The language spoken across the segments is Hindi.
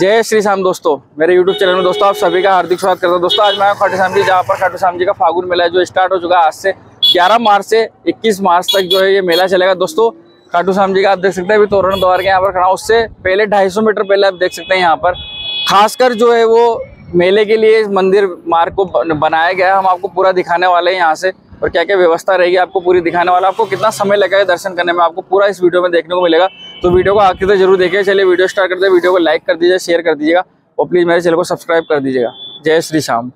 जय श्री श्याम दोस्तों, मेरे YouTube चैनल में दोस्तों आप सभी का हार्दिक स्वागत करता हूँ। दोस्तों, आज मैं खाटू श्याम जी, जहाँ पर खाटू श्याम जी का फागुन मेला है, जो स्टार्ट हो चुका है आज से 11 मार्च से 21 मार्च तक जो है ये मेला चलेगा। दोस्तों, खाटू श्याम जी का आप देख सकते हैं, अभी तोरण द्वार के यहाँ पर खड़ा उससे पहले 250 मीटर पहले आप देख सकते हैं यहाँ पर। खासकर जो है वो मेले के लिए मंदिर मार्ग को बनाया गया हम आपको पूरा दिखाने वाले हैं यहाँ से, और क्या क्या व्यवस्था रहेगी आपको पूरी दिखाने वाला आपको कितना समय लगेगा दर्शन करने में, आपको पूरा इस वीडियो में देखने को मिलेगा। तो वीडियो को आखिर तक ज़रूर देखिए चलिए वीडियो स्टार्ट करते हैं। वीडियो को लाइक कर दीजिए शेयर कर दीजिएगा और प्लीज़ मेरे चैनल को सब्सक्राइब कर दीजिएगा। जय श्री श्याम।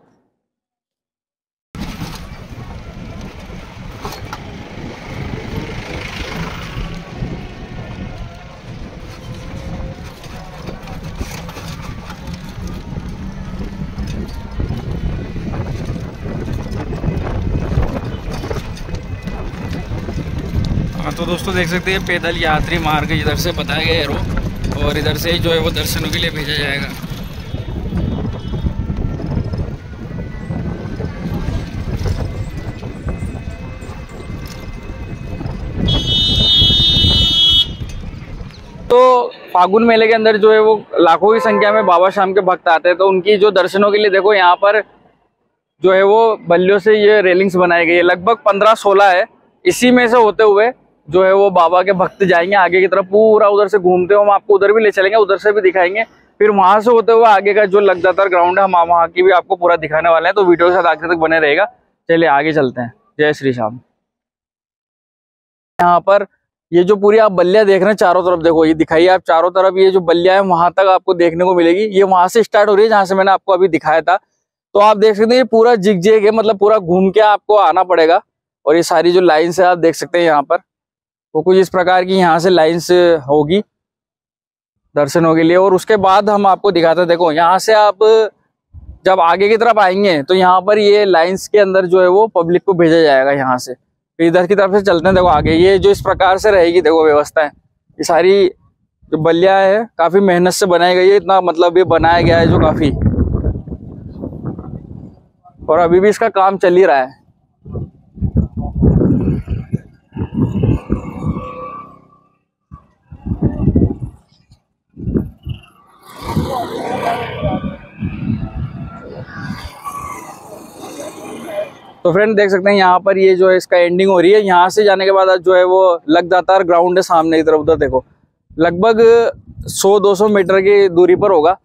तो दोस्तों देख सकते हैं पैदल यात्री मार्ग इधर से बताया गया है रो और इधर से जो है वो दर्शनों के लिए भेजा जाएगा। तो फागुन मेले के अंदर जो है वो लाखों की संख्या में बाबा शाम के भक्त आते हैं तो उनकी जो दर्शनों के लिए देखो, यहाँ पर जो है वो बल्लियों से ये रेलिंग्स बनाई गई है। लगभग पंद्रह सोलह है। इसी में से होते हुए जो है वो बाबा के भक्त जाएँगे, आगे की तरफ़ पूरा उधर से घूमते हुए हम आपको उधर भी ले चलेंगे, उधर से भी दिखाएँगे। फिर वहाँ से होते हुए आगे का जो लगदातार ग्राउंड है, हम वहाँ की भी आपको पूरा दिखाने वाले हैं तो वीडियो के साथ आगे तक बने रहेगा। चलिए आगे चलते हैं। जय श्री श्याम यहाँ पर ये जो पूरी आप बल्लिया देख रहे हैं चारों तरफ़, देखो ये दिखाइए आप चारों तरफ़ ये जो बल्लिया है, वहाँ तक आपको देखने को मिलेगी। ये वहाँ से स्टार्ट हो रही है, जहाँ से मैंने आपको अभी दिखाया था। तो आप देख सकते हैं ये पूरा जिग जेग है मतलब पूरा घूम के आपको आना पड़ेगा। और ये सारी जो लाइन्स है, आप देख सकते हैं यहाँ पर। वो कुछ इस प्रकार की यहाँ से लाइन्स होगी। दर्शनों के लिए। और उसके बाद हम आपको दिखाते देखो, यहाँ से आप जब आगे की तरफ़ आएँगे तो यहाँ पर ये लाइन्स के अंदर जो है वो पब्लिक को भेजा जाएगा यहाँ से। फिर इधर की तरफ़ से चलते हैं। देखो, आगे ये जो इस प्रकार से रहेगी, देखो व्यवस्था है ये सारी जो बलिया है, काफ़ी मेहनत से बनाई गई है। इतना मतलब ये बनाया गया है जो काफ़ी। और अभी भी इसका काम चल ही रहा है। तो फ्रेंड देख सकते हैं, यहाँ पर ये जो है इसका एंडिंग हो रही है। यहाँ से जाने के बाद जो है वो लगदातार ग्राउंड है सामने की तरफ़, उधर देखो। लगभग 100-200 मीटर की दूरी पर होगा।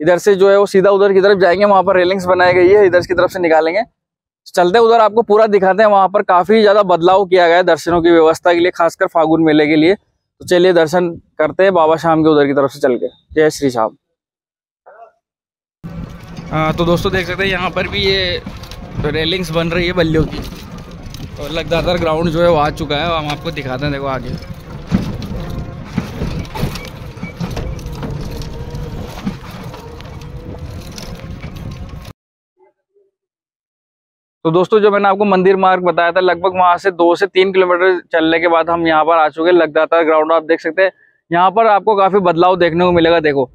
इधर से जो है वो सीधा उधर की तरफ़ जाएँगे, वहाँ पर रेलिंग्स बनाई गई है, इधर की तरफ़ से निकालेंगे। चलते उधर, आपको पूरा दिखाते हैं, वहाँ पर काफ़ी ज़्यादा बदलाव किया गया है दर्शनों की व्यवस्था के लिए, खासकर फागुन मेले के लिए। तो चलिए दर्शन करते हैं बाबा शाम के उधर की तरफ़ से चल के। जय श्री श्याम। हाँ तो दोस्तों देख सकते हैं, यहाँ पर भी ये रेलिंग्स बन रही है बल्लियों की। और लगदातार ग्राउंड जो है वो आ चुका है, हम आपको दिखाते हैं, देखो आगे। तो दोस्तों, जो मैंने आपको मंदिर मार्ग बताया था, लगभग वहाँ से दो से तीन किलोमीटर चलने के बाद हम यहाँ पर आ चुके हैं लगदातार ग्राउंड आप देख सकते हैं, यहाँ पर आपको काफ़ी बदलाव देखने को मिलेगा, देखो।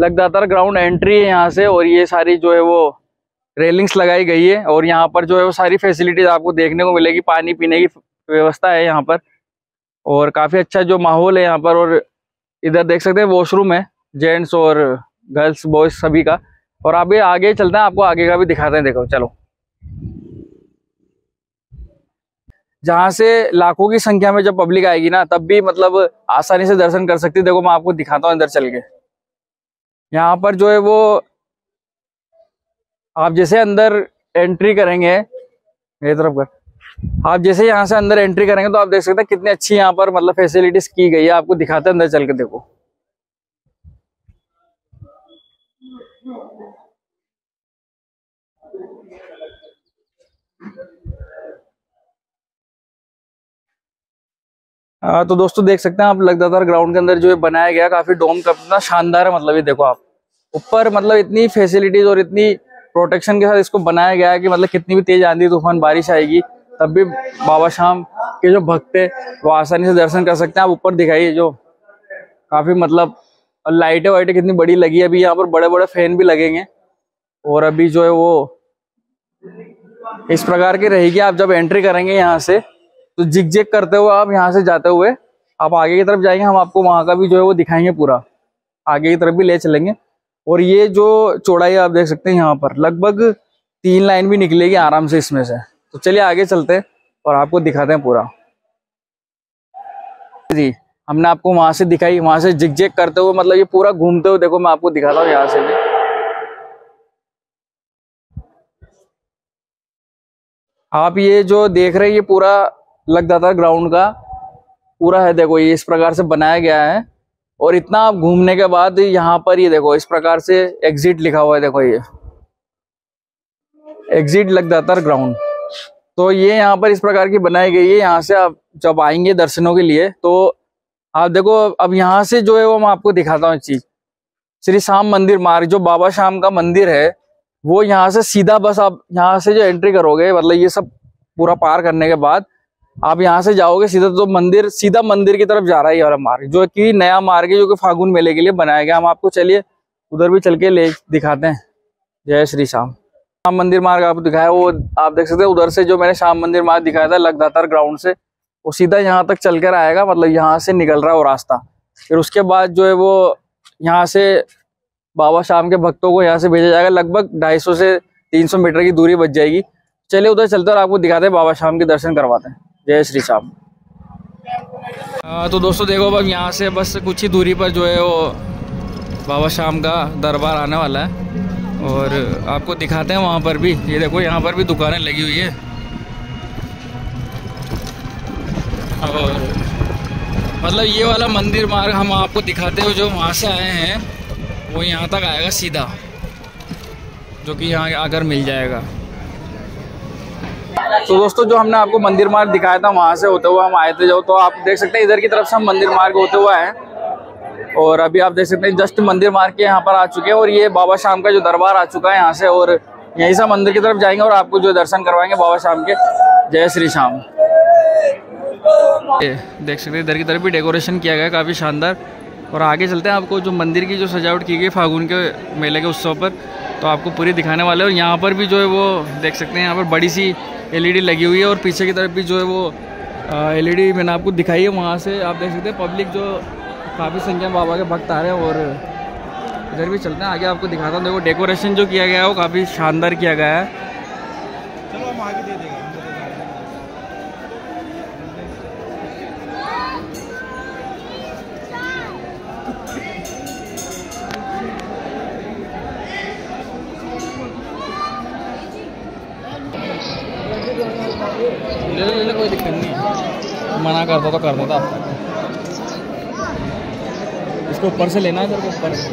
लगातार ग्राउंड एंट्री है यहाँ से, और ये सारी जो है वो रेलिंग्स लगाई गई है और यहाँ पर जो है वो सारी फैसिलिटीज़ आपको देखने को मिलेगी, पानी पीने की व्यवस्था है यहाँ पर। और काफ़ी अच्छा जो माहौल है यहाँ पर और इधर देख सकते हैं वॉशरूम है जेंट्स और गर्ल्स बॉयज़ सभी का। और अभी आगे चलते हैं, आपको आगे का भी दिखाते हैं, देखो, चलो। जहाँ से लाखों की संख्या में जब पब्लिक आएगी ना, तब भी मतलब आसानी से दर्शन कर सकती देखो, मैं आपको दिखाता हूँ अंदर चल के। यहाँ पर जो है वो आप जैसे अंदर एंट्री करेंगे मेरी तरफ़ कर। आप जैसे यहाँ से अंदर एंट्री करेंगे तो आप देख सकते हैं कितनी अच्छी यहाँ पर मतलब फैसिलिटीज़ की गई है आपको दिखाते हैं अंदर चल के देखो। आ, तो दोस्तों देख सकते हैं आप लगदातार ग्राउंड के अंदर जो है बनाया गया काफ़ी डोम का इतना शानदार है मतलब ये देखो आप। ऊपर मतलब इतनी फैसिलिटीज़ और इतनी प्रोटेक्शन के साथ इसको बनाया गया है कि मतलब कितनी भी तेज आंधी तूफ़ान, बारिश आएगी, तब भी बाबा शाम के जो भक्त है, वो आसानी से दर्शन कर सकते हैं। आप ऊपर दिखाइए जो काफ़ी मतलब लाइटें वाइटें कितनी बड़ी लगी है। अभी यहाँ पर बड़े बड़े फ़ैन भी लगेंगे। और अभी जो है वो इस प्रकार की रहेगी। आप जब एंट्री करेंगे यहाँ से तो जिग जिग करते हुए आप यहाँ से जाते हुए, आप आगे की तरफ़ जाएँगे, हम आपको वहाँ का भी जो है वो दिखाएँगे पूरा। आगे की तरफ़ भी ले चलेंगे। और ये जो चौड़ाई आप देख सकते हैं यहाँ पर, लगभग तीन लाइन भी निकलेगी आराम से इसमें से। तो चलिए आगे चलते हैं और आपको दिखाते हैं पूरा। जी, हमने आपको वहाँ से दिखाई, वहाँ से जिग जिग करते हुए मतलब ये पूरा घूमते हुए, देखो मैं आपको दिखाता हूँ यहाँ से भी। आप ये जो देख रहे हैं, ये पूरा लगदाता ग्राउंड का, पूरा है, देखो, ये इस प्रकार से बनाया गया है। और इतना आप घूमने के बाद यहाँ पर ये देखो, इस प्रकार से एग्जिट लिखा हुआ है, देखो ये। एग्जिट लगदातर ग्राउंड तो ये यहाँ पर इस प्रकार की बनाई गई है, यहाँ से आप जब आएँगे दर्शनों के लिए तो आप देखो, अब यहाँ से जो है वो मैं आपको दिखाता हूँ चीज़। श्री श्याम मंदिर मार्ग, जो बाबा श्याम का मंदिर है, वो यहाँ से सीधा बस आप यहाँ से जो एंट्री करोगे मतलब ये सब पूरा पार करने के बाद आप यहाँ से जाओगे, सीधा तो मंदिर, सीधा मंदिर की तरफ़ जा रहा है ये वाला मार्ग, जो कि नया मार्ग है, जो कि फागुन मेले के लिए बनाया गया। हम आपको चलिए, उधर भी चल के ले दिखाते हैं। जय श्री श्याम। श्याम मंदिर मार्ग आपको दिखाया, वो आप देख सकते हैं, उधर से जो मैंने श्याम मंदिर मार्ग दिखाया था, लगदातार ग्राउंड से, वो सीधा यहाँ तक चल कर आएगा मतलब यहाँ से निकल रहा है वो रास्ता। फिर उसके बाद जो है वो यहाँ से बाबा शाम के भक्तों को यहाँ से भेजा जाएगा, लगभग 250 से 300 मीटर की दूरी बच जाएगी। चलिए, उधर चलते और आपको दिखाते हैं, बाबा शाम के दर्शन करवाते हैं। जय श्री श्याम। तो दोस्तों देखो अब यहाँ से बस कुछ ही दूरी पर जो है वो बाबा शाम का दरबार आने वाला है। और आपको दिखाते हैं वहाँ पर भी। ये देखो यहाँ पर भी दुकानें लगी हुई है। और मतलब ये वाला मंदिर मार्ग हम आपको दिखाते हो, जो वहाँ से आए हैं, वो यहाँ तक आएगा सीधा, जो कि यहाँ आकर मिल जाएगा। तो दोस्तों, जो हमने आपको मंदिर मार्ग दिखाया था, वहाँ से होते हुए हम आए थे। जो तो आप देख सकते हैं, इधर की तरफ़ से हम मंदिर मार्ग होते हुए आए और अभी आप देख सकते हैं, जस्ट मंदिर मार्ग के यहाँ पर आ चुके हैं और ये बाबा शाम का जो दरबार आ चुका है यहाँ से। और यहीं से मंदिर की तरफ़ जाएँगे और आपको जो दर्शन करवाएँगे बाबा शाम के। जय श्री श्याम। देख सकते हैं, इधर की तरफ़ भी डेकोरेशन किया गया काफ़ी शानदार। और आगे चलते हैं, आपको जो मंदिर की जो सजावट की गई फागुन के मेले के उत्सव पर। तो आपको पूरी दिखाने वाले और यहाँ पर भी जो है वो देख सकते हैं, यहाँ पर बड़ी सी एलईडी लगी हुई है और पीछे की तरफ़ भी जो है वो एलईडी मैंने आपको दिखाई है। वहाँ से आप देख सकते हैं पब्लिक जो काफ़ी संख्या में बाबा के भक्त आ रहे हैं और इधर भी चलते हैं। आगे आपको दिखाता हूँ। देखो डेकोरेशन जो किया गया है वो काफ़ी शानदार किया गया है। ले ले ले कोई दिक्कत नहीं मना करता तो कर देता इसको ऊपर से लेना है को ऊपर से।